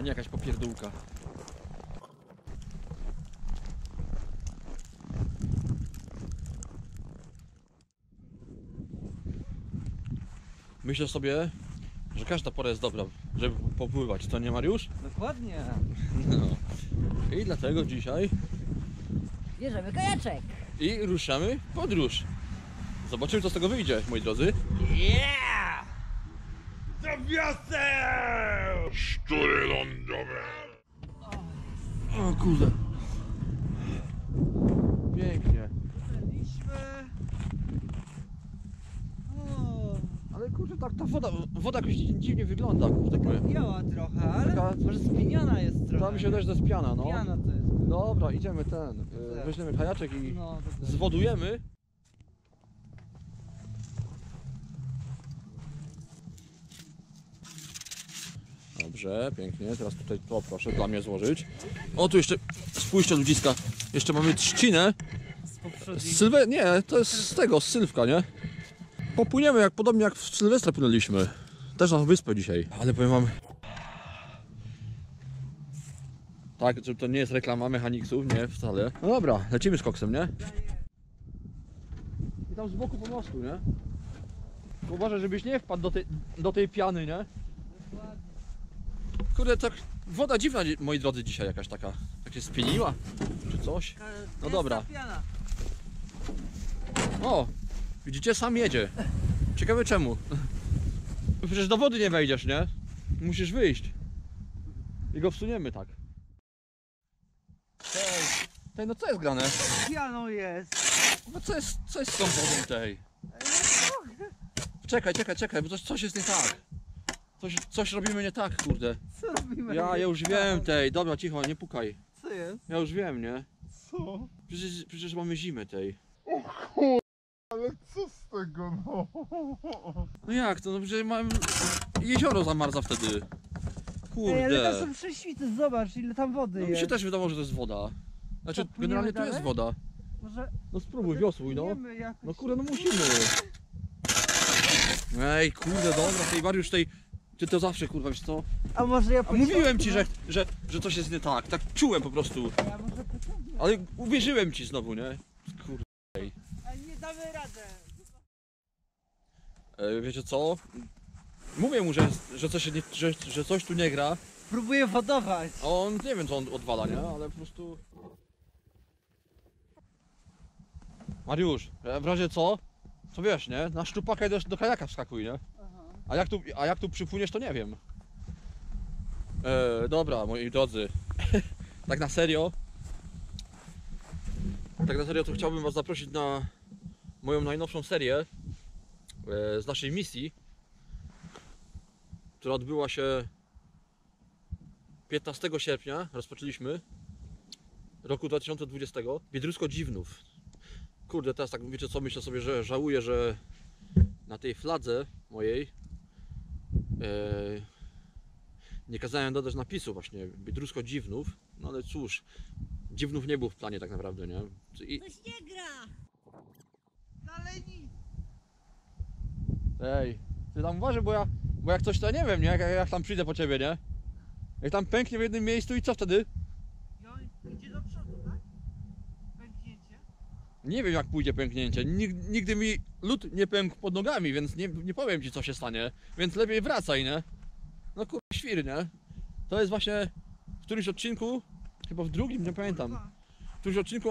a nie jakaś popierdółka. Myślę sobie, że każda pora jest dobra, żeby popływać, co nie Mariusz? Dokładnie. No. I dlatego dzisiaj Bierzemy kajaczek. i ruszamy w podróż. Zobaczymy co z tego wyjdzie, moi drodzy. Yeah! Do wioseł! Szczury lądowe! O kurde. Pięknie. Byliśmy. O, Ale kurde, tak ta woda, woda jakoś dziwnie wygląda, kurde. powiem. biała trochę, ale Taka- może spiniona jest trochę. To mi się że to jest piana, no. Piana to jest. Dobra, idziemy ten. y, Tak. Weźmiemy kajaczek i No, to tak. zwodujemy. Dobrze, pięknie. Teraz tutaj to proszę dla mnie złożyć. O, tu jeszcze, spójrzcie ludziska, jeszcze mamy trzcinę. Z poprzedniej. Z Sylwe... Nie, to jest z tego, z Sylwka, nie? Popłyniemy jak podobnie jak w Sylwestra płynęliśmy. Też na wyspę dzisiaj. Ale powiem wam... Tak, że to nie jest reklama Mechanicsów, nie, wcale. No dobra, lecimy z koksem, nie? I tam z boku pomostu, nie? Tylko Uważaj, żebyś nie wpadł do tej, do tej piany, nie? Kurde, tak woda dziwna, moi drodzy, dzisiaj jakaś taka. Tak się spieniła, czy coś. No dobra. O, widzicie, sam jedzie. Ciekawe czemu. Przecież do wody nie wejdziesz, nie? Musisz wyjść. I go wsuniemy tak. Tej, tej no co jest grane? Pianą jest. No co jest, co jest z tą wodą tej? Czekaj, czekaj, czekaj, bo coś, coś jest nie tak. Coś, coś robimy nie tak, kurde. Co robimy? Ja, ja już wiem tej, dobra, cicho, nie pukaj. Co jest? Ja już wiem, nie? Co? Przecież, przecież mamy zimę tej. Ale co z tego no? No jak to? No przecież mam... Jezioro zamarza wtedy. Ej, ale tam Kurde. są prześwity, zobacz ile tam wody No mi jest. się też wydawało, że to jest woda. Znaczy, generalnie tu jest woda. Może No spróbuj, wiosłuj, no. jakoś. No kurde, no musimy. Ej, kurde, dobra, tej Mariusz, tej... Ty to zawsze, kurwa, wiesz co? A może ja A mówiłem ci, że, że, że coś jest nie tak. Tak czułem po prostu. Ja może pociągnę. Ale uwierzyłem ci znowu, nie? Damy radę. E, wiecie co? Mówię mu, że, że, coś, się nie, że, że coś tu nie gra. Próbuję wodować. A on nie wiem co on odwala, nie? Ale po prostu. Mariusz, e, w razie co? Co wiesz, nie? Na szczupaka i do, do kajaka wskakuj, nie? A jak tu, a jak tu przypłyniesz, to nie wiem. E, dobra, moi drodzy. tak na serio. Tak na serio to chciałbym was zaprosić na moją najnowszą serię e, z naszej misji, która odbyła się 15 sierpnia rozpoczęliśmy roku 2020 Biedrusko-Dziwnów. Kurde, teraz tak wiecie co, myślę sobie, że żałuję, że na tej fladze mojej e, nie kazałem dodać napisu właśnie Biedrusko-Dziwnów, no ale cóż, Dziwnów nie było w planie tak naprawdę, nie? I, nie gra. Dalej nic. Ej, ty tam uważaj, bo ja, bo jak coś to ja nie wiem, nie? Jak, jak tam przyjdę po ciebie, nie? Jak tam pęknie w jednym miejscu i co wtedy? I on idzie do przodu, tak? Pęknięcie. Nie wiem jak pójdzie pęknięcie. Nig- Nigdy mi lód nie pękł pod nogami, więc nie, nie powiem ci co się stanie. Więc lepiej wracaj, nie? No kurwa świr, nie? To jest właśnie w którymś odcinku, chyba w drugim, nie pamiętam. W którymś odcinku...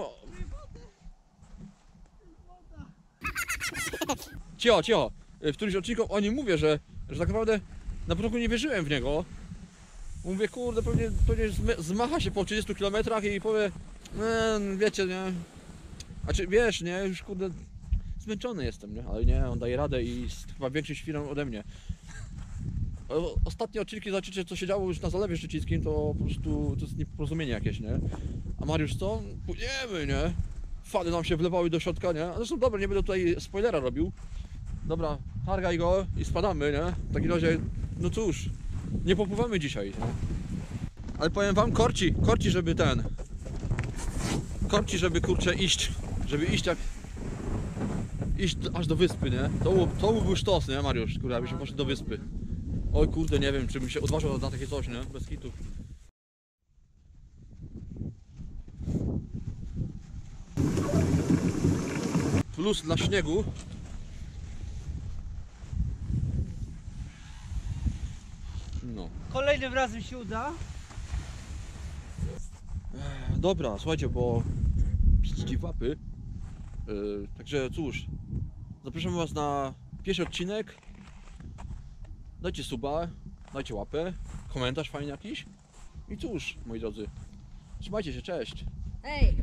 Cicho, cicho. W którymś odcinku o nim mówię, że, że tak naprawdę na początku nie wierzyłem w niego. Mówię, kurde, pewnie, pewnie zmacha się po 30 km i powie, "E, wiecie, nie, a czy wiesz, nie, już kurde zmęczony jestem, nie? Ale nie, on daje radę i jest chyba większym świrem ode mnie. Ostatnie odcinki zobaczycie co się działo już na Zalewie Szczecińskim, to po prostu to jest nieporozumienie jakieś, nie? A Mariusz co? Płyniemy, nie? Fany nam się wlewały do środka, nie? Zresztą dobra, nie będę tutaj spoilera robił. Dobra, targaj go i spadamy, nie? W takim razie, no cóż, nie popływamy dzisiaj. Ale powiem wam, korci, korci, żeby ten. Korci, żeby kurczę iść. Żeby iść jak. Iść aż do wyspy, nie? To, to byłby sztos, nie Mariusz? Kurde, abyśmy poszli do wyspy. Oj kurde, nie wiem, czy bym się odważył na takie coś, nie? Bez kitów. Plus dla śniegu Kolejnym razem się uda. Dobra, słuchajcie, bo piści łapy. Yy, także cóż, zapraszamy Was na pierwszy odcinek. Dajcie suba, dajcie łapę, komentarz fajny jakiś. I cóż, moi drodzy, trzymajcie się, cześć. Hej!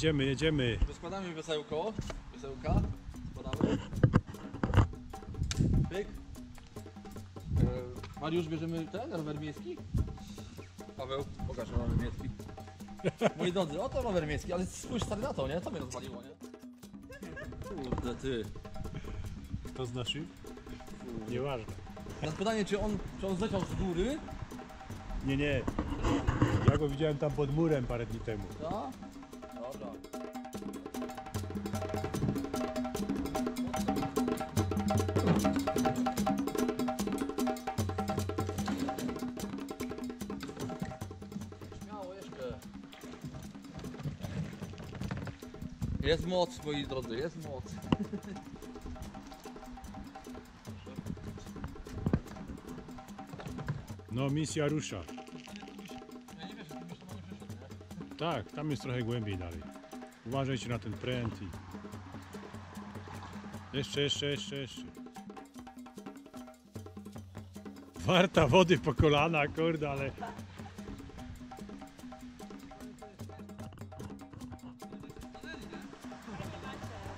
Jedziemy, jedziemy. Rozkładamy wiosełko, wiosełka, składamy. Pyk. E, Mariusz, bierzemy ten rower miejski? Paweł, pokaż rower miejski. Moi drodzy, oto rower miejski, ale spójrz stary na to, nie? To mnie rozwaliło, nie? Kurde ty. To znaczy? Nieważne. Teraz pytanie, czy on, czy on zleciał z góry? Nie, nie. Ja go widziałem tam pod murem parę dni temu. Tak? Dobra. Śmiało jeszcze. Jest moc, moi drodzy, jest moc. No, misja rusza. Tak, tam jest trochę głębiej dalej. Uważajcie na ten pręt i... Jeszcze, jeszcze, jeszcze, jeszcze. Warta wody po kolana, kurde, ale...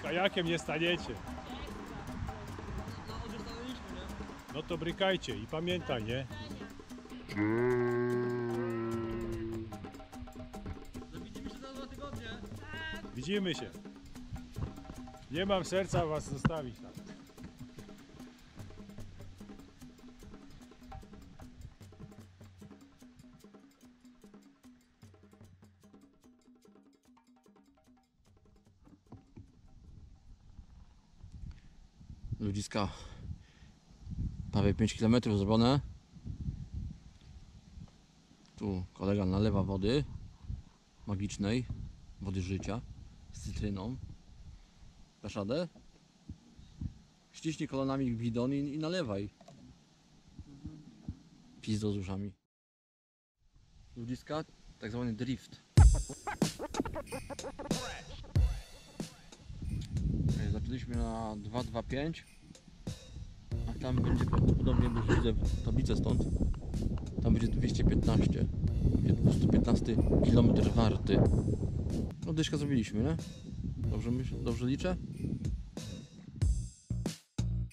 Kajakiem nie staniecie. No to brykajcie i pamiętaj, nie? Widzimy się. Nie mam serca was zostawić tam. Ludziska prawie 5 km zrobione. Tu kolega nalewa wody magicznej, wody życia z cytryną. Dasz radę? Ściśnij kolonami bidon i, i nalewaj. Pizdo z uszami. Ludziska, tak zwany drift. Zaczęliśmy na 225 a tam będzie prawdopodobnie, bo widzę tablicę stąd tam będzie 215 będzie 215 km warty no dyszkę zrobiliśmy, nie? Dobrze, myśl, dobrze liczę?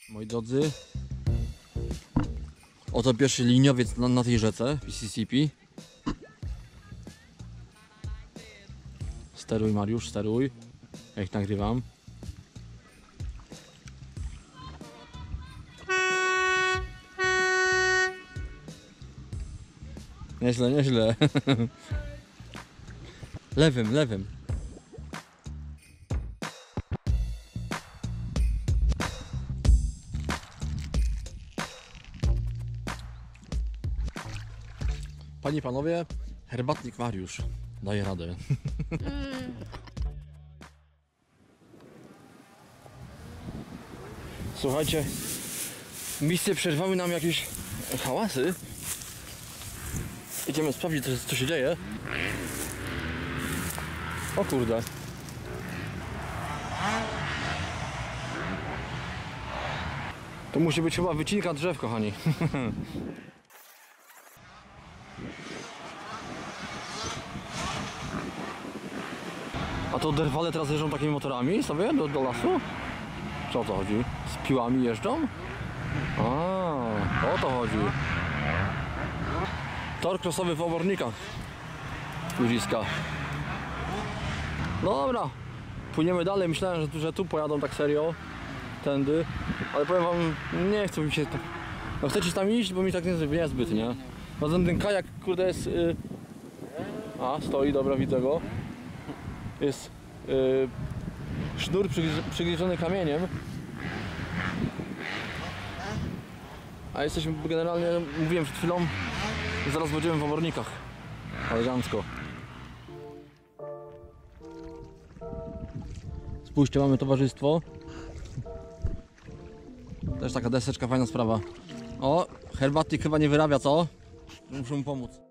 Moi drodzy oto pierwszy liniowiec na, na tej rzece Mississippi steruj Mariusz, steruj jak nagrywam Nieźle, nieźle. lewym, lewym. Panie i panowie, herbatnik Mariusz daje radę. Słuchajcie, misje przerwały nam jakieś hałasy. Idziemy sprawdzić, co, co się dzieje. O kurde. To musi być chyba wycinka drzew, kochani. To derwale teraz jeżdżą takimi motorami sobie do, do lasu? Czy o to chodzi? Z piłami jeżdżą? A, o to chodzi. Tor krosowy w obornikach. Ludziska. Dobra, płyniemy dalej. Myślałem, że tu, że tu pojadą tak serio. Tędy. Ale powiem wam, nie chcę mi się tak... No chcecie tam iść, bo mi tak niezbyt, niezbyt nie? No ten kajak, kurde, jest... Y... A, stoi, dobra, widzę go. Jest... Y... Sznur przygnieciony kamieniem. A jesteśmy generalnie, mówiłem przed chwilą, zaraz będziemy w obornikach. Elegancko. Spójrzcie, mamy towarzystwo. Też taka deseczka, fajna sprawa. O, herbatik chyba nie wyrabia, co? Muszę mu pomóc.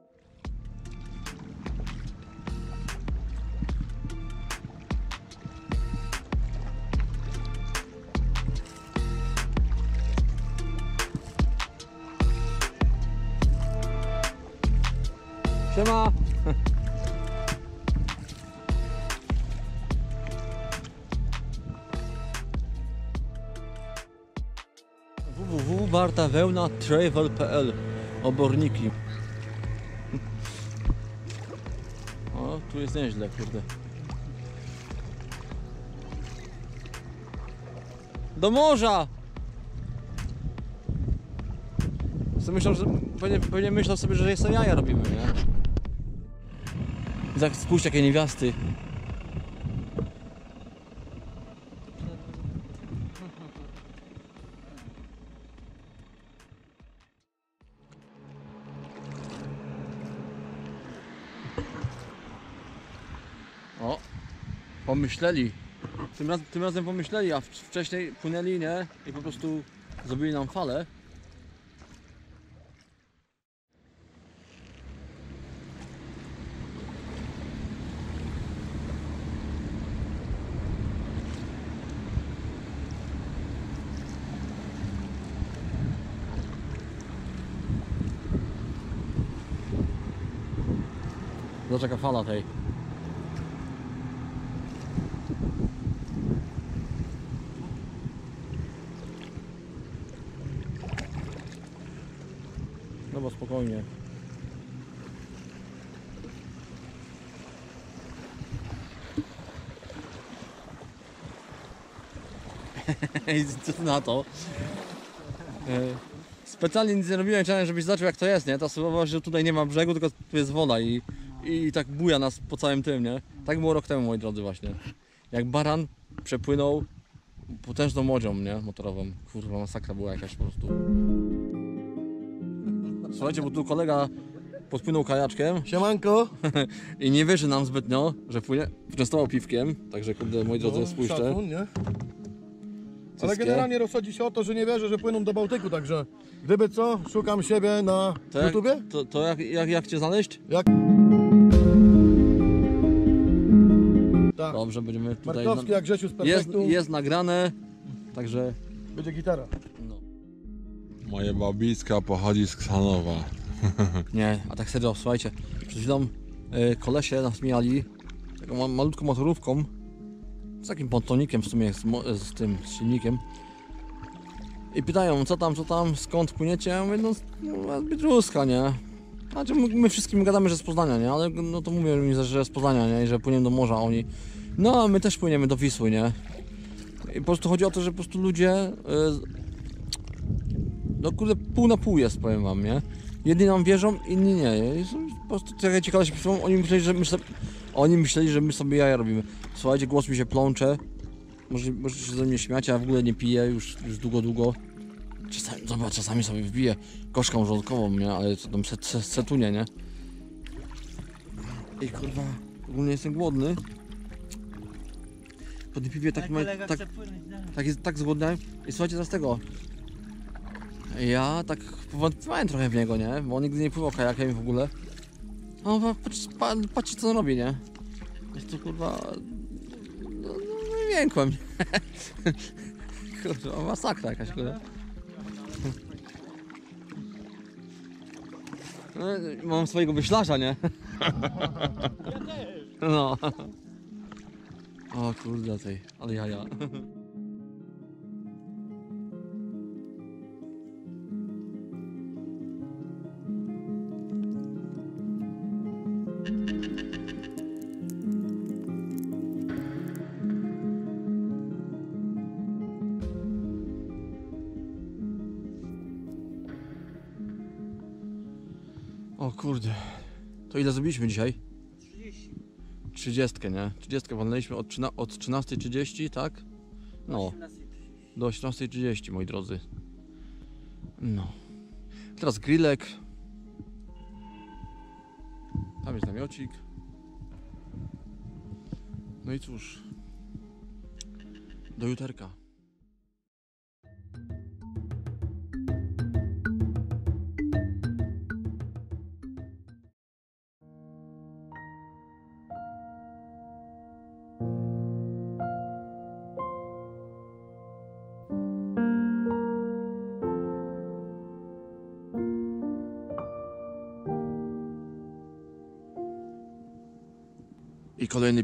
www.bartawełnatravel.pl Oborniki O, tu jest nieźle, kurde Do morza! Myślą, że pewnie, pewnie myślą sobie, że jest to jaja robimy, nie? Tak, spójrz jakie niewiasty. Pomyśleli. Tym, raz, tym razem pomyśleli, a wcześniej płynęli, nie? I po prostu zrobili nam falę. Zobacz jaka fala tej. No bo spokojnie. I co na to? E, Specjalnie nic nie robiłem, chciałem żebyś zobaczył jak to jest, nie? Ta słowa, że tutaj nie ma brzegu, tylko tu jest woda i, i tak buja nas po całym tym, nie? Tak było rok temu, moi drodzy, właśnie. Jak baran przepłynął potężną łodzią, nie? Motorową. Kurwa, masakra była jakaś po prostu. Słuchajcie, bo tu kolega podpłynął kajaczkiem Siemanko. i nie wierzy nam zbytnio, że płynie. Częstował piwkiem, także kurde, moi drodzy, No, spójrzcie. nie? Ale generalnie rozchodzi się o to, że nie wierzę, że płyną do Bałtyku, także gdyby co, szukam siebie na To jak, YouTubie. to, to jak, jak, jak cię znaleźć? Tak. Dobrze, będziemy tutaj. Markowski jak Grzesiu z jest, Perfektu. jest nagrane, także. Będzie gitara. No. Moja babiska pochodzi z Ksanowa. Nie, a tak serio, słuchajcie, przed chwilą y, kolesie nas mijali taką ma, malutką motorówką z takim pontonikiem w sumie, z, z tym silnikiem i pytają, co tam, co tam, skąd płyniecie? Ja mówię, no, no z Biedruska, nie? Znaczy my, my wszystkim gadamy, że z Poznania, nie? Ale no to mówię mi, że z Poznania, nie? I że płyniemy do morza, oni no, a my też płyniemy do Wisły, nie? I po prostu chodzi o to, że po prostu ludzie y, no kurde, pół na pół jest, powiem wam, nie? Jedni nam wierzą, inni nie. I po prostu ciekawe się piszą, oni myśleli, że my sobie, oni myśleli, że my sobie jaja robimy. Słuchajcie, głos mi się plącze. Może, możecie się ze mnie śmiać, ja w ogóle nie piję już, już długo, długo. Czasami, czasami sobie wbiję koszką żołądkową, nie? Ale co tam set, set, setunie, nie? I kurwa, ogólnie jestem głodny. Po tym piwie tak, ma, tak, tak jest tak zgłodniałem. I słuchajcie teraz tego. Ja tak powątpiewałem trochę w niego, nie? Bo on nigdy nie pływał kajakiem w ogóle. O, pa- patrz, pa, patrzcie co on robi, nie? Jest to kurwa... No, no miękłem. kurwa, masakra jakaś, kurwa. No, mam swojego wyślarza, nie? No. O kurde tej, ale jaja. Kurde. To ile zrobiliśmy dzisiaj? 30. 30, nie? 30 walnęliśmy od, od 13.30, tak? No, 18.30. do 18.30, moi drodzy. No. Teraz grillek. Tam jest namiocik. No i cóż. Do juterka.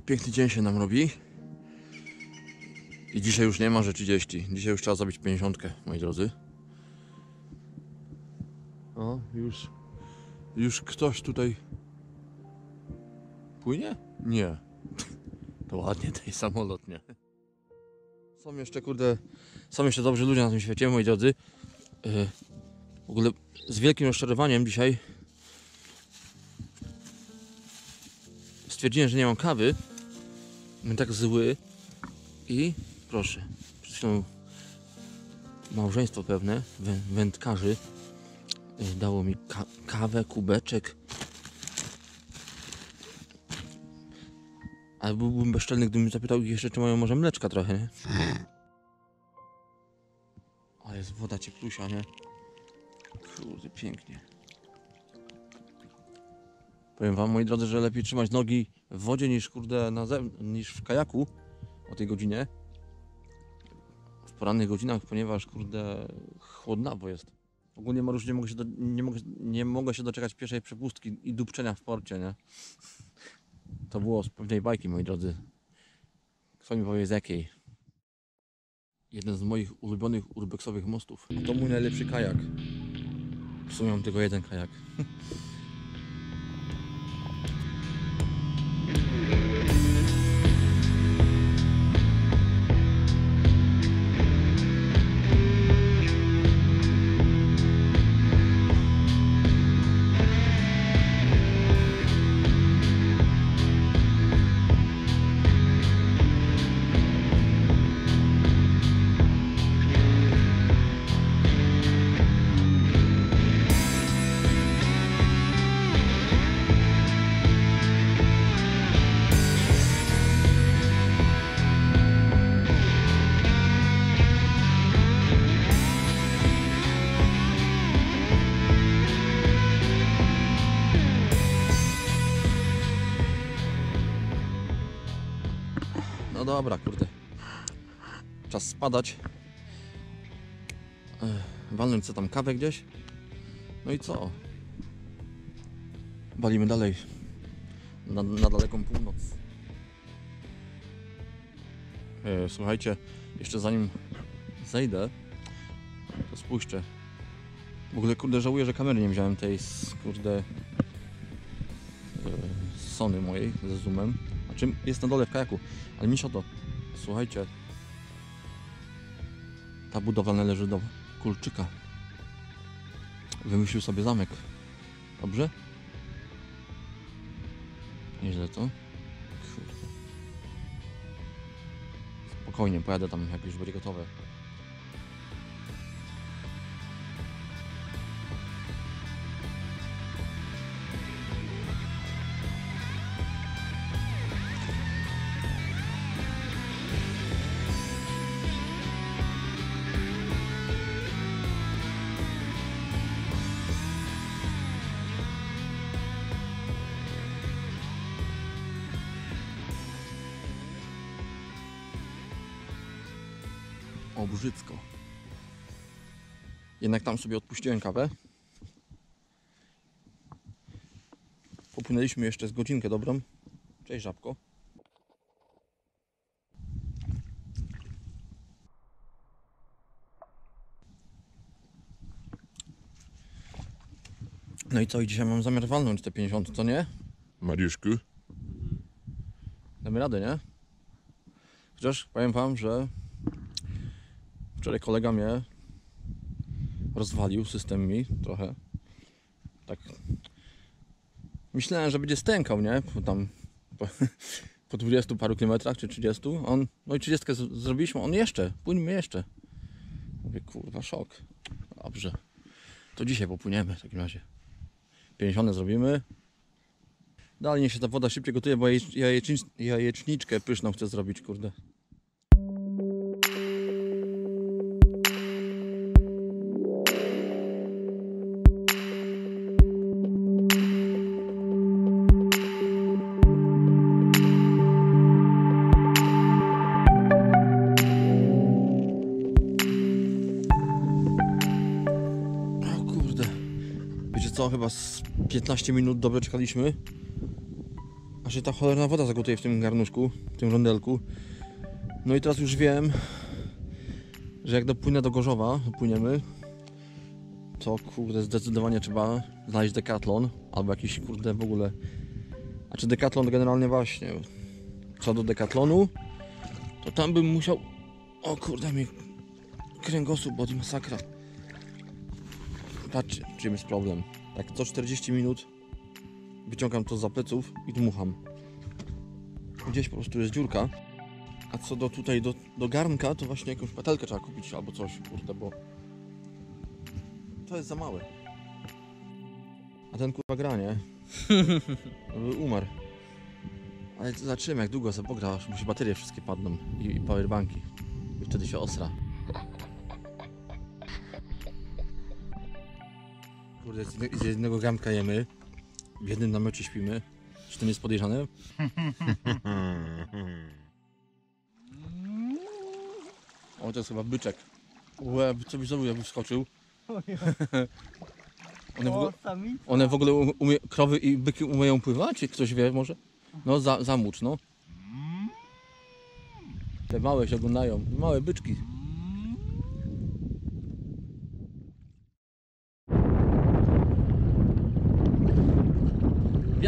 Piękny dzień się nam robi. I dzisiaj już nie ma, że 30. Dzisiaj już trzeba zrobić 50, moi drodzy. O, już. Już ktoś tutaj. Płynie? Nie. To ładnie, ten samolot, nie? Są jeszcze, kurde. Są jeszcze dobrzy ludzie na tym świecie, moi drodzy. Yy, w ogóle z wielkim rozczarowaniem dzisiaj stwierdziłem, że nie mam kawy. Tak zły. I proszę, przed małżeństwo pewne, wę- wędkarzy, y, dało mi ka kawę, kubeczek. Ale byłbym bezczelny, gdybym zapytał ich jeszcze, czy mają może mleczka trochę, nie? Ale jest woda cieplusia, nie? Kurde, pięknie. Powiem wam, moi drodzy, że lepiej trzymać nogi w wodzie niż kurde na niż w kajaku o tej godzinie. W porannych godzinach, ponieważ kurde chłodnawo jest. Ogólnie Marusz nie mogę się, do, nie, mogę, nie mogę się doczekać pierwszej przepustki i dupczenia w porcie, nie? To było z pewnej bajki, moi drodzy. Kto mi powie z jakiej? Jeden z moich ulubionych urbexowych mostów. A to mój najlepszy kajak. W sumie mam tylko jeden kajak. No dobra, kurde. Czas spadać. Walnąć sobie tam kawę gdzieś. No i co? Balimy dalej. Na, na daleką północ. E, słuchajcie, jeszcze zanim zejdę, to spójrzcie. W ogóle kurde żałuję, że kamery nie wziąłem tej kurde e, Sony mojej ze zoomem. A czym jest na dole w kajaku? Ale mniejsza to. Słuchajcie. Ta budowla należy do Kulczyka. Wymyślił sobie zamek. Dobrze? Nieźle to. Kurde. Spokojnie, pojadę tam jak już będzie gotowe. Górzycko. Jednak tam sobie odpuściłem kawę. Popłynęliśmy jeszcze z godzinkę dobrą. Cześć żabko. No i co, i dzisiaj mam zamiar walnąć te 50, co nie? Mariuszku? Damy radę, nie? Chociaż powiem wam, że wczoraj kolega mnie rozwalił system mi trochę. Tak. Myślałem, że będzie stękał, nie? Bo tam po, po 20 paru kilometrach czy 30. On, no i 30 z- zrobiliśmy, on jeszcze, płyńmy jeszcze. Mówię, kurwa, szok. Dobrze. To dzisiaj popłyniemy w takim razie. 50 zrobimy, Dalej się ta woda szybciej gotuje, bo jajecz, jajecznic, jajeczniczkę pyszną chcę zrobić, kurde. 15 minut dobrze czekaliśmy. Aż się ta cholerna woda zagotuje w tym garnuszku, w tym rondelku. No i teraz już wiem, że jak dopłynę do Gorzowa, dopłyniemy, to kurde zdecydowanie trzeba znaleźć dekatlon albo jakiś kurde w ogóle. A czy dekatlon generalnie właśnie. Co do dekatlonu, to tam bym musiał. O kurde mi kręgosłup boli masakra. Patrzcie, czym jest problem. Tak co 40 minut wyciągam to za pleców i dmucham. Gdzieś po prostu jest dziurka. A co do tutaj, do, do garnka, to właśnie jakąś patelkę trzeba kupić albo coś, kurde, bo to jest za małe. A ten kurwa gra, nie? Umarł. Ale to zobaczymy, jak długo sobie pogra, aż mu się baterie wszystkie padną i, i powerbanki. I wtedy się osra. Kurde, z jedne- z jednego garnka jemy. W jednym namiocie śpimy. Czy to jest podejrzane? O, to jest chyba byczek. Łe, co byś zrobił, jakby wskoczył? One w, ogóle, one w ogóle um- umie, krowy i byki umieją pływać? Czy ktoś wie może? No, za, zamucz, no. Te małe się oglądają. Małe byczki.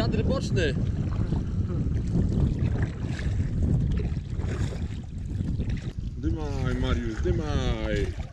Wiatr boczny. Dymaj, Mariusz, dymaj!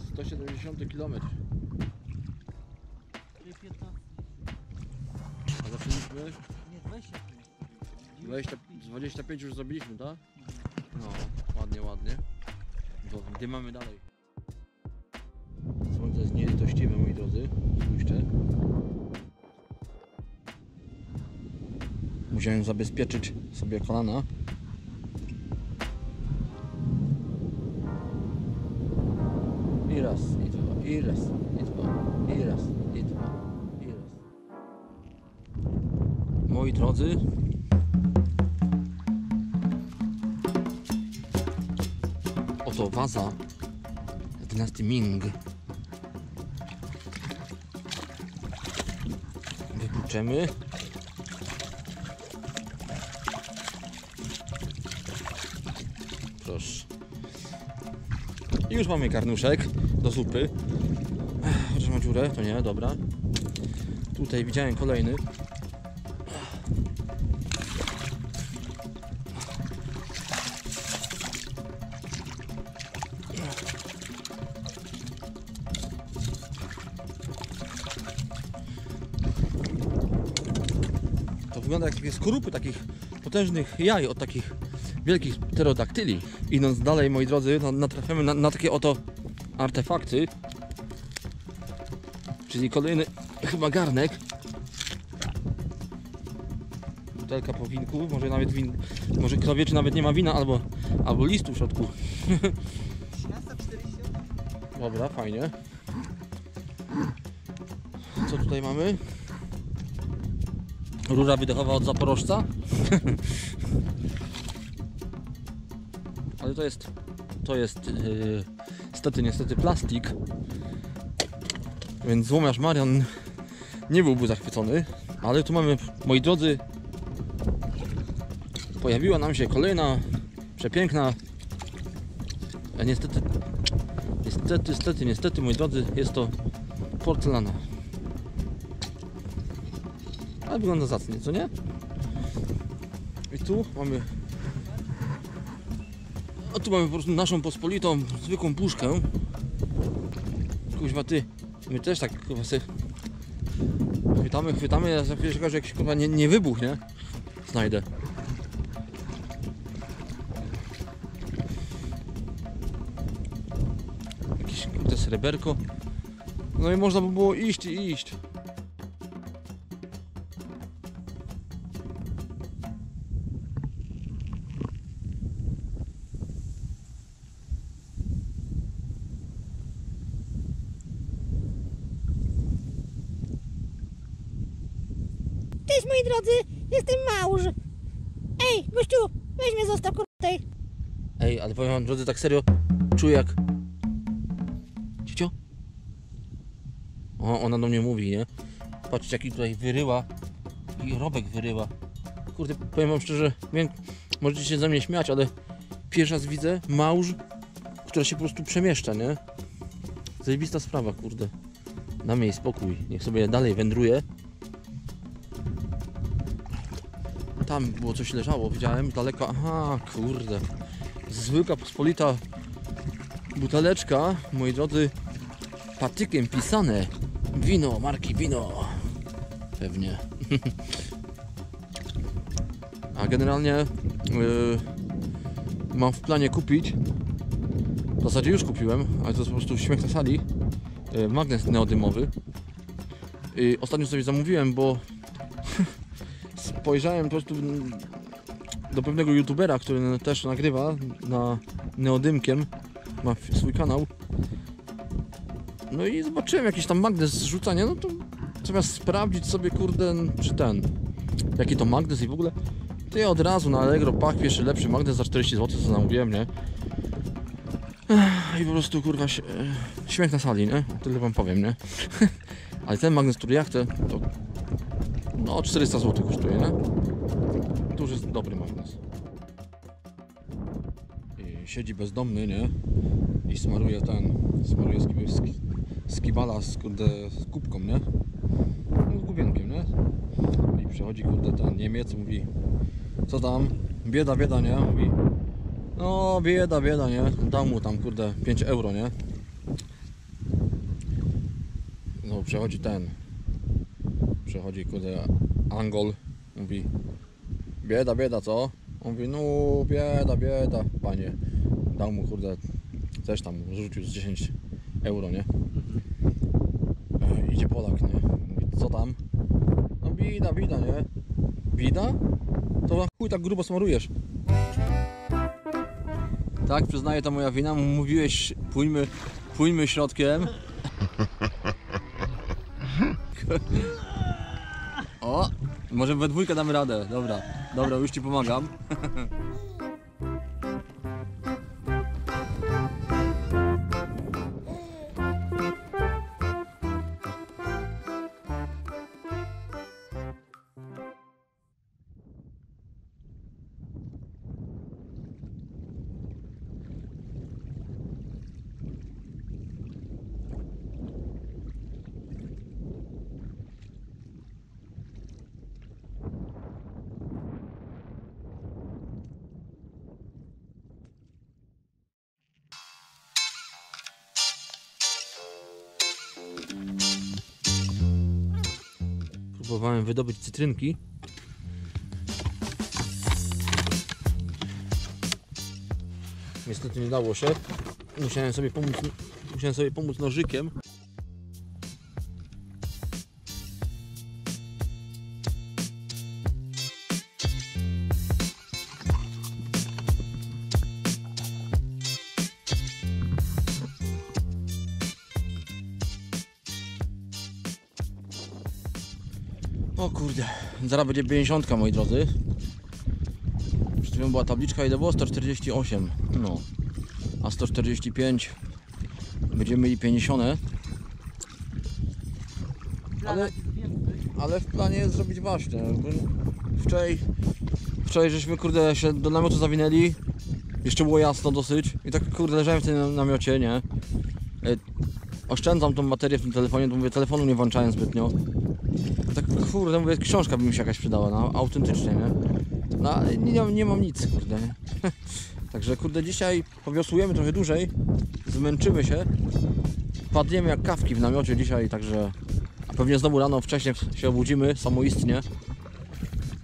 170 km. Czyli 15. A zaczęliśmy Nie, 25. 20, 25 już zrobiliśmy, tak? No, ładnie, ładnie. To gdzie mamy dalej? Słońce jest nielitościwe, moi drodzy. Spójrzcie. Musiałem zabezpieczyć sobie kolana. Z dynastii Ming. Wykluczemy. Proszę. I już mamy karnuszek do zupy. Chociaż ma dziurę, to nie, dobra. Tutaj widziałem kolejny. Skorupy takich potężnych jaj od takich wielkich pterodaktyli. Idąc dalej, moi drodzy, na- natrafiamy na, na takie oto artefakty. Czyli kolejny chyba garnek. Butelka po winku, może nawet win, może kto wie, czy nawet nie ma wina, albo, albo listu w środku. Miasta 40. Dobra, fajnie. Co tutaj mamy? Rura wydechowa od zaporożca. Ale to jest, to jest yy, niestety, niestety plastik. Więc złomiarz Marian nie byłby zachwycony. Ale tu mamy, moi drodzy, pojawiła nam się kolejna przepiękna, niestety Niestety, niestety, niestety, moi drodzy, jest to porcelana. Ale wygląda zacnie, co nie? I tu mamy... A tu mamy po prostu naszą pospolitą, zwykłą puszkę. Kuźwa ty, my też tak kurwa sobie chwytamy, chwytamy, a za chwilę jakiś kurwa nie, nie wybuch, nie? Znajdę. Jakieś kurde sreberko. No i można by było iść i iść. Tak serio, czuję jak... Cicio? O, ona do mnie mówi, nie? Patrzcie, jaki tutaj wyryła. I robek wyrywa. Kurde, powiem wam szczerze, wiem, możecie się ze mnie śmiać, ale pierwszy raz widzę małż, która się po prostu przemieszcza, nie? Zajebista sprawa, kurde. Dam jej spokój, niech sobie dalej wędruje. Tam było coś leżało, widziałem z daleka. Aha, kurde. Zwykła, pospolita buteleczka, moi drodzy, patykiem pisane. Wino, marki wino. Pewnie. A generalnie yy, mam w planie kupić, w zasadzie już kupiłem, ale to jest po prostu śmiech na sali, yy, magnes neodymowy. Yy, ostatnio sobie zamówiłem, bo spojrzałem po prostu do pewnego youtubera, który też nagrywa na Neodymkiem, ma swój kanał. No i zobaczyłem jakiś tam magnes zrzucania, no to zamiast sprawdzić sobie kurde, czy ten, jaki to magnes i w ogóle, to ja od razu na Allegro pach pierwszy lepszy magnes za 40 zł, co zamówiłem, nie? I po prostu kurwa e, śmiech na sali, nie? Tyle wam powiem, nie? Ale ten magnes, który ja chcę, to no 400 zł kosztuje, nie? Dobry magnes. I siedzi bezdomny, nie? I smaruje ten, smaruje ski, ski, skibala z, kurde, z kubką, nie? No, z gubienkiem, nie? I przychodzi, kurde, ten Niemiec, mówi Co tam? Bieda, bieda, nie? Mówi No, bieda, bieda, nie? Dał mu tam, kurde, 5 euro, nie? No, przechodzi ten Przechodzi, kurde, Angol Mówi Bieda, bieda, co? On mówi, no bieda, bieda, panie. Dał mu, kurde, też tam rzucił z 10 euro, nie? E, idzie Polak, nie? Mówi, co tam? No bida, bida, nie? Bida? To na chuj tak grubo smarujesz. Tak, przyznaję, to moja wina. Mówiłeś, pójmy, pójmy środkiem. O, może we dwójkę damy radę. Dobra, dobra, już ci pomagam. wydobyć cytrynki. Niestety nie dało się. Musiałem sobie pomóc, musiałem sobie pomóc nożykiem. Zaraz będzie 50 moi drodzy. Przed chwilą była tabliczka ile było? 148. No. A 145 będziemy mieli 50. Ale, ale w planie jest zrobić właśnie. Wczoraj, wczoraj żeśmy kurde się do namiotu zawinęli. Jeszcze było jasno dosyć. I tak kurde leżałem w tym namiocie, nie? E, Oszczędzam tą baterię w tym telefonie, to mówię, telefonu nie włączałem zbytnio. Tak kurde, mówię, książka by mi się jakaś przydała, no, autentycznie, nie? No ale nie, nie mam nic, kurde, nie? Także kurde, dzisiaj powiosłujemy trochę dłużej, zmęczymy się, padniemy jak kawki w namiocie dzisiaj, także... A pewnie znowu rano wcześniej się obudzimy, samoistnie.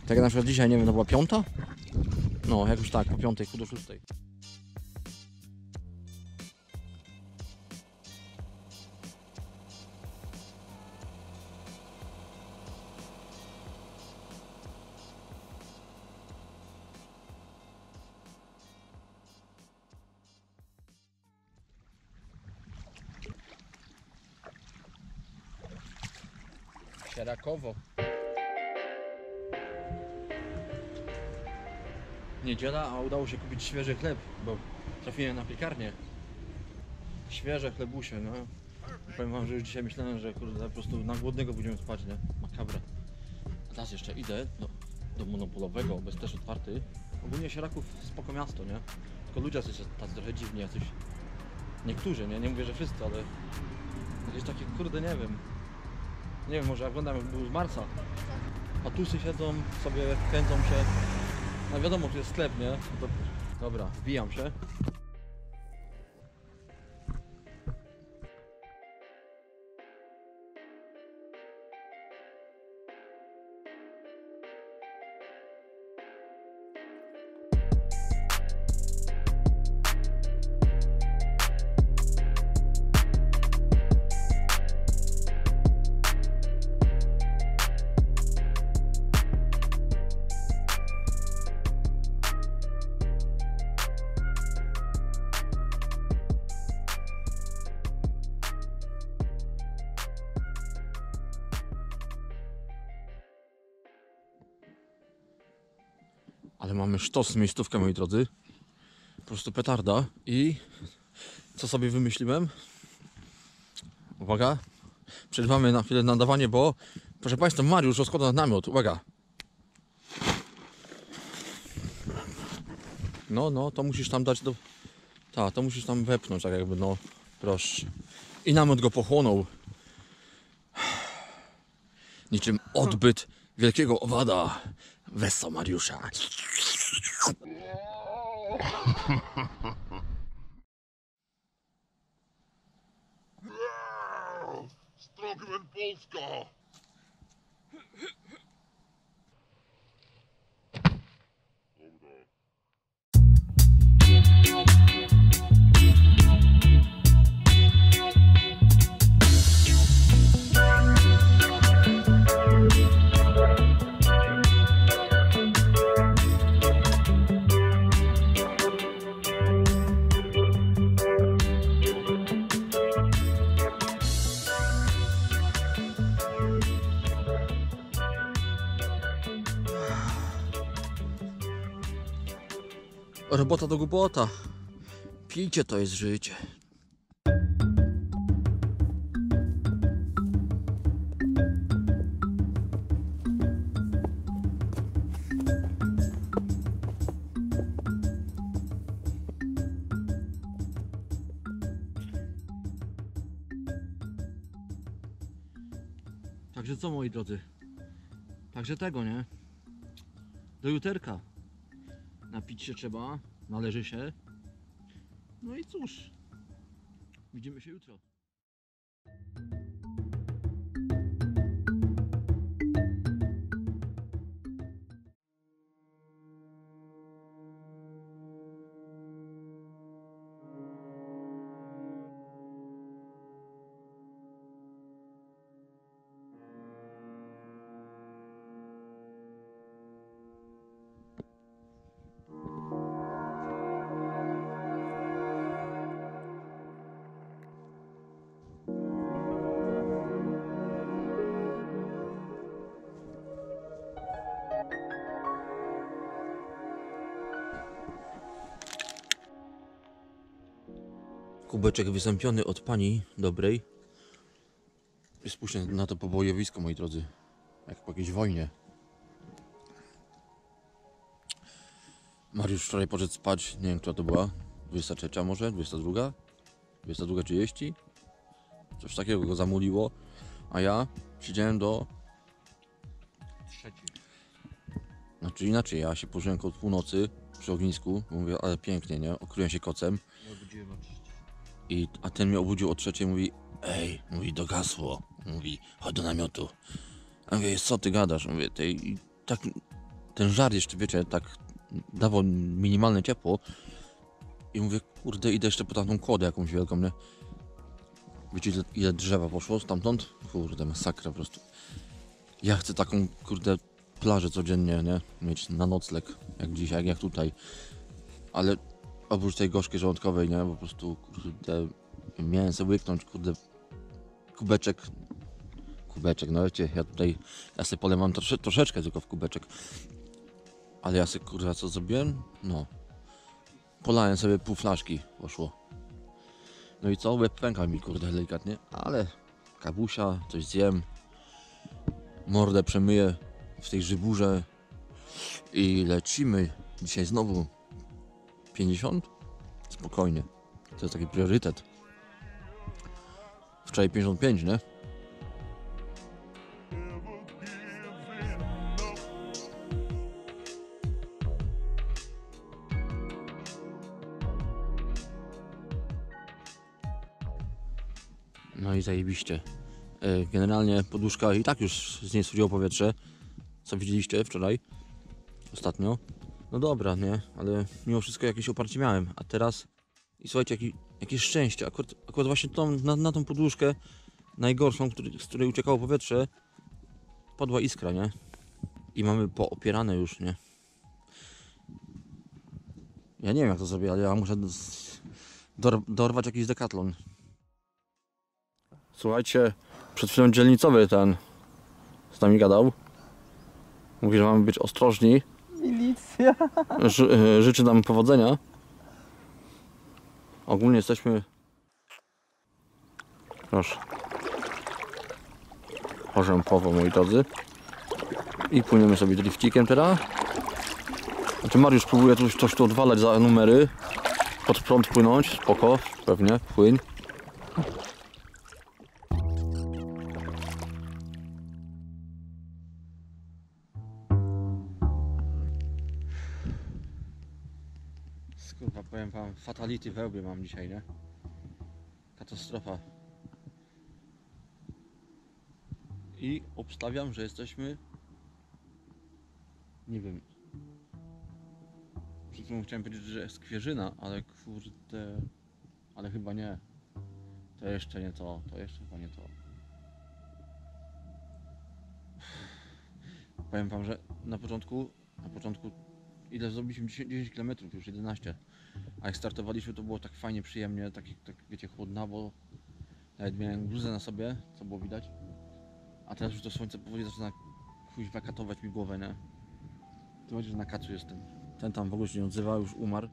Tak jak na przykład dzisiaj, nie wiem, to była piąta? No, jakoś tak, po piątej, do szóstej. Sierakowo. Niedziela, a udało się kupić świeży chleb, bo trafiłem na piekarnię. Świeże chlebusie, no. Powiem wam, że już dzisiaj myślałem, że kurde, po prostu na głodnego będziemy spać, nie? Makabra. A teraz jeszcze idę do, do monopolowego, bo jest też otwarty. Ogólnie Sieraków spoko miasto, nie? Tylko ludzie jacyś tacy trochę dziwni, jacyś... Niektórzy, nie? Nie mówię, że wszyscy, ale... Jakieś takie, kurde, nie wiem. Nie wiem, może oglądam jak był z Marsa. Patusy siedzą, sobie kręcą się. No wiadomo, tu jest sklep, nie? No To... Dobra, wbijam się. Sztos miejscówkę, moi drodzy. Po prostu petarda. I co sobie wymyśliłem? Uwaga. Przerwamy na chwilę nadawanie, bo proszę Państwa, Mariusz rozkłada namiot. Uwaga. No, no, to musisz tam dać do... Tak, to musisz tam wepchnąć, tak jakby, no. Proszę. I namiot go pochłonął. Niczym odbyt wielkiego owada. Weso Mariusza. Stronger than Polska! Robota do głupota. Pijcie, to jest życie. Także co moi drodzy? Także tego, nie? Do juterka. Napić się trzeba, należy się. No i cóż, widzimy się jutro. Kubeczek wystąpiony od pani dobrej. Spójrzcie na to pobojowisko, moi drodzy. Jak po jakiejś wojnie. Mariusz wczoraj poszedł spać, nie wiem która to była. 23 może? 22? 22.30? Coś takiego go zamuliło. A ja siedziałem do... Trzeciej. Znaczy inaczej, ja się położyłem koło północy przy ognisku. Mówię, ale pięknie, nie? Okryłem się kocem. I, a ten mnie obudził o trzeciej, mówi Ej, mówi, dogasło. Mówi, chodź do namiotu. A mówię, co ty gadasz? Mówię, ty, i tak, ten żar jeszcze, wiecie, tak dawał minimalne ciepło. I mówię, kurde, idę jeszcze po tamtą kłodę jakąś wielką, nie? Wiecie, ile, ile drzewa poszło stamtąd? Kurde, masakra po prostu. Ja chcę taką, kurde, plażę codziennie, nie? Mieć na nocleg, jak dzisiaj, jak tutaj. Ale oprócz tej gorzkiej żołądkowej, nie? Po prostu, kurde, miałem sobie łyknąć, kurde, kubeczek. Kubeczek, no wiecie, ja tutaj, ja sobie polewam trosze, troszeczkę tylko w kubeczek. Ale ja sobie, kurwa, co zrobiłem? No. Polałem sobie pół flaszki, poszło. No i co? Łeb pęka mi, kurde, delikatnie, ale kabusia, coś zjem. Mordę przemyję w tej żyburze i lecimy. Dzisiaj znowu 50? Spokojnie. To jest taki priorytet. Wczoraj 55, nie? No i zajebiście. E, Generalnie poduszka i tak już z niej powietrze. Co widzieliście wczoraj? Ostatnio. No dobra, nie? Ale mimo wszystko jakieś oparcie miałem. A teraz... I słuchajcie, jaki, jakie szczęście. Akurat, akurat właśnie tą, na, na tą poduszkę najgorszą, który, z której uciekało powietrze, padła iskra, nie? I mamy poopierane już, nie? Ja nie wiem jak to zrobię, ale ja muszę dorwać jakiś dekatlon. Słuchajcie, przed chwilą dzielnicowy ten z nami gadał. Mówi, że mamy być ostrożni. Milicja. Ży, e, życzy nam powodzenia. Ogólnie jesteśmy. Proszę. Orzępowo, moi drodzy. I płyniemy sobie driftikiem teraz. Znaczy Mariusz próbuje coś, coś tu odwalać za numery. Pod prąd płynąć, spoko, pewnie, płyń. Powiem wam, fatality we łbie mam dzisiaj, nie? Katastrofa. I obstawiam, że jesteśmy... Nie wiem. Przed chwilą chciałem powiedzieć, że Skwierzyna, ale kurde... Ale chyba nie. To jeszcze nie to, to jeszcze chyba nie to. Powiem wam, że na początku, na początku ile zrobiliśmy 10, 10 km, już 11. A jak startowaliśmy, to było tak fajnie, przyjemnie, tak, tak wiecie, chłodnawo. Nawet miałem bluzę na sobie, co było widać. A teraz już to słońce powoli zaczyna kuźwa katować mi głowę, nie? To że na kacu jestem. Ten tam w ogóle się nie odzywa, już umarł.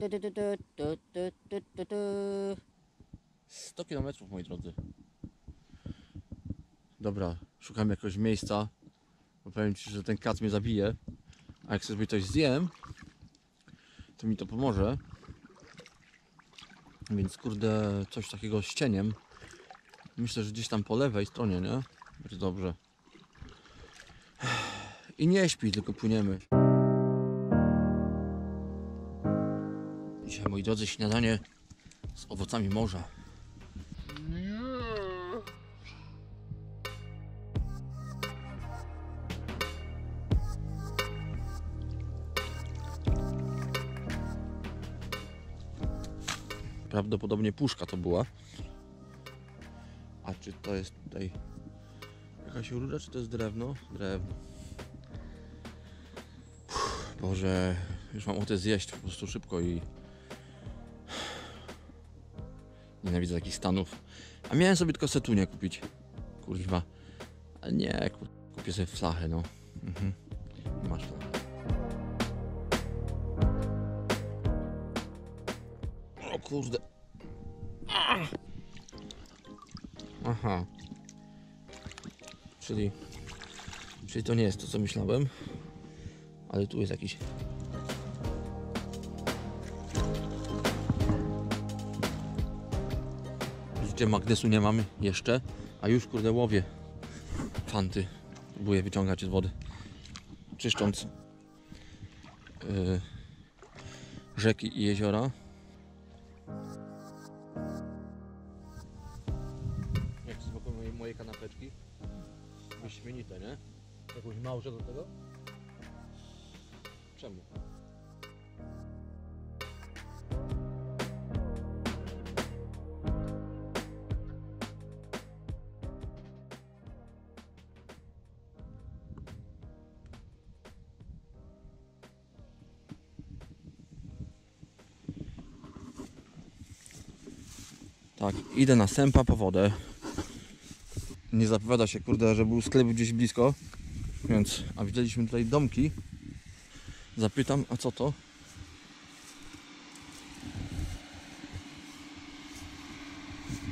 Du, du, du, du, du, du, du, du, du. 100 km moi drodzy. Dobra, szukam jakiegoś miejsca. Bo powiem Ci, że ten kac mnie zabije. A jak sobie coś zjem, to mi to pomoże. Więc kurde, coś takiego z cieniem. Myślę, że gdzieś tam po lewej stronie, nie? Będzie dobrze. I nie śpi, tylko płyniemy. Moi drodzy, śniadanie z owocami morza. Nie. Prawdopodobnie puszka to była. A czy to jest tutaj jakaś ruda, czy to jest drewno? Drewno. Boże, już mam ochotę zjeść po prostu szybko i nienawidzę takich stanów. A miałem sobie tylko setunię kupić. Kurwa. A nie, kur... kupię sobie flachę, no. Mhm. Masz. O kurde. Aha. Czyli. Czyli to nie jest to, co myślałem. Ale tu jest jakiś. Widzicie, magnesu nie mamy jeszcze, a już kurde łowię fanty. Próbuję wyciągać z wody. Czyszcząc yy, rzeki i jeziora. Idę na sępa po wodę. Nie zapowiada się, kurde, że był sklep gdzieś blisko. Więc, a widzieliśmy tutaj domki. Zapytam, a co to?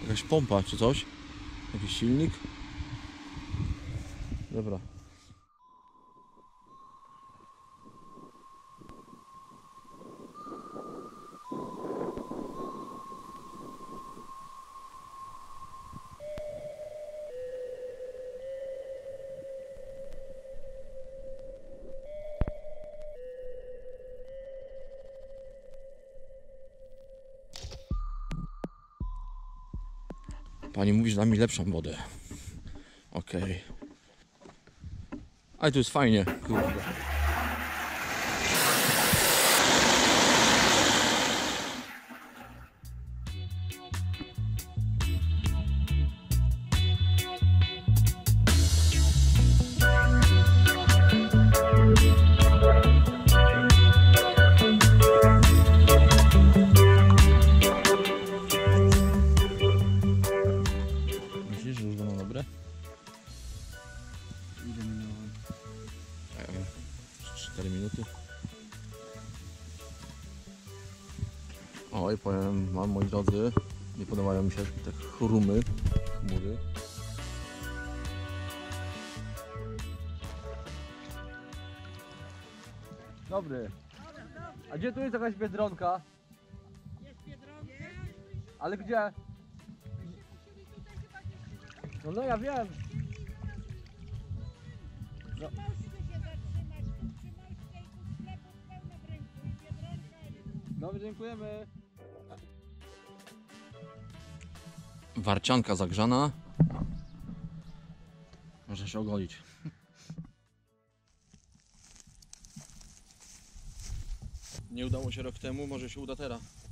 Jakaś pompa czy coś? Jakiś silnik? Dobra. Pani mówi, że da mi lepszą wodę. Okej. Ale tu jest fajnie, kurde. Gdzie? No, no ja wiem. Biedronka jest. No, dziękujemy. Warcianka zagrzana. Można się ogolić. Nie udało się rok temu, może się uda teraz.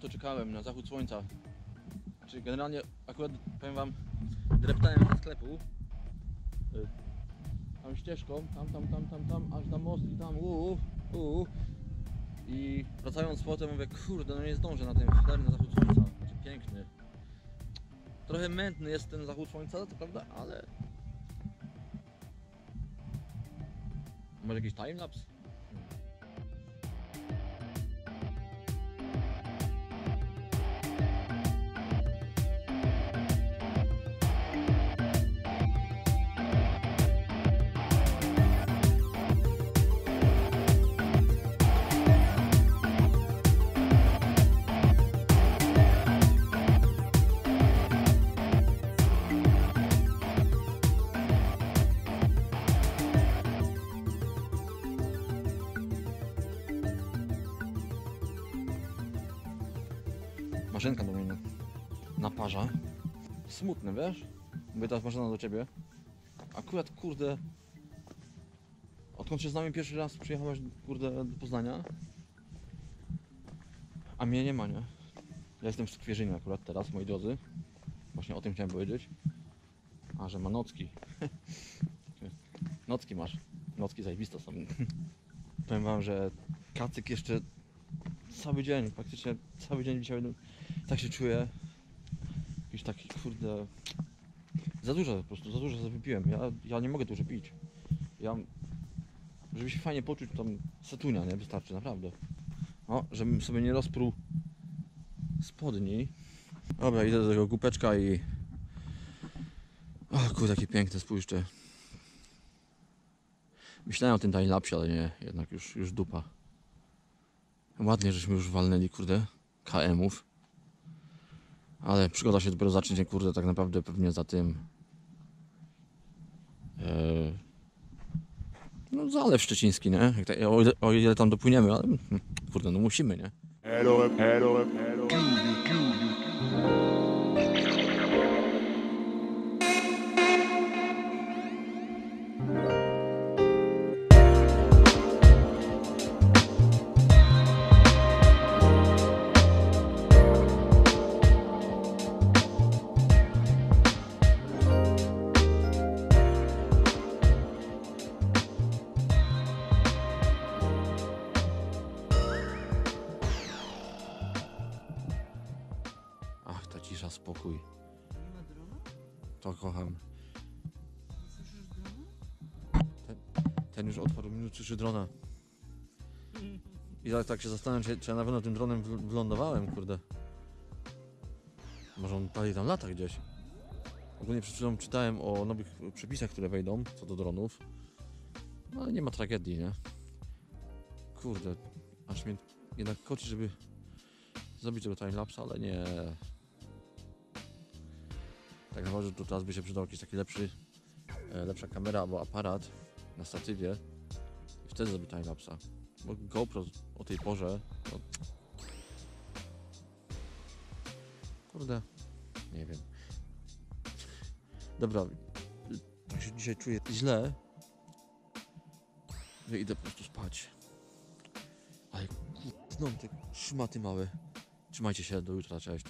To czekałem, na zachód słońca. Czyli generalnie akurat powiem wam, dreptałem ze sklepu. y, Tam ścieżką, tam, tam, tam, tam, tam, aż na most i tam, uuu, uuu. I wracając potem mówię, kurde, no nie zdążę na ten cholerny zachód słońca. Znaczy piękny. Trochę mętny jest ten zachód słońca, to prawda, ale... Może jakiś timelapse? Smutne, wiesz? Mówię teraz maszyna do ciebie. Akurat, kurde... Odkąd się z nami pierwszy raz przyjechałaś, kurde, do Poznania? A mnie nie ma, nie? Ja jestem w Skwierzynie akurat teraz, moi drodzy. Właśnie o tym chciałem powiedzieć. A, że ma nocki. nocki masz. Nocki zajebiste są. Powiem wam, że kacyk jeszcze cały dzień, praktycznie cały dzień dzisiaj tak się czuję. Jakiś taki kurde. Za dużo po prostu, za dużo sobie wypiłem. Ja, ja nie mogę dużo pić. Ja. Żeby się fajnie poczuć, tam setunia, nie? Wystarczy, naprawdę. O, żebym sobie nie rozpruł spodni. Dobra, idę do tego głupeczka i... O kurde, jakie piękne, spójrzcie. Myślałem o tym timelapsie, ale nie, jednak już, już dupa. Ładnie, żeśmy już walnęli, kurde, KM-ów. Ale przygoda się dopiero zacznie, kurde, tak naprawdę pewnie za tym. Eee, no, zalew szczeciński, nie? Jak tak, o, ile, o ile tam dopłyniemy, ale hmm, kurde, no musimy, nie? Ach, I tak, się zastanawiam, czy, czy ja na pewno tym dronem wl- wlądowałem, kurde. Może on dalej tam lata gdzieś. Ogólnie przed chwilą czytałem o nowych przepisach, które wejdą co do dronów. No ale nie ma tragedii, nie? Kurde, aż mnie jednak koci, żeby zrobić tego timelapsa, ale nie. Tak naprawdę to teraz by się przydał jakiś taki lepszy, e, lepsza kamera albo aparat na statywie i wtedy zrobić timelapsa. Bo GoPro o tej porze, no... Kurde, nie wiem. Dobra, tak się dzisiaj czuję źle, że idę po prostu spać. Ale kurde, znowu te szmaty małe. Trzymajcie się, do jutra, cześć.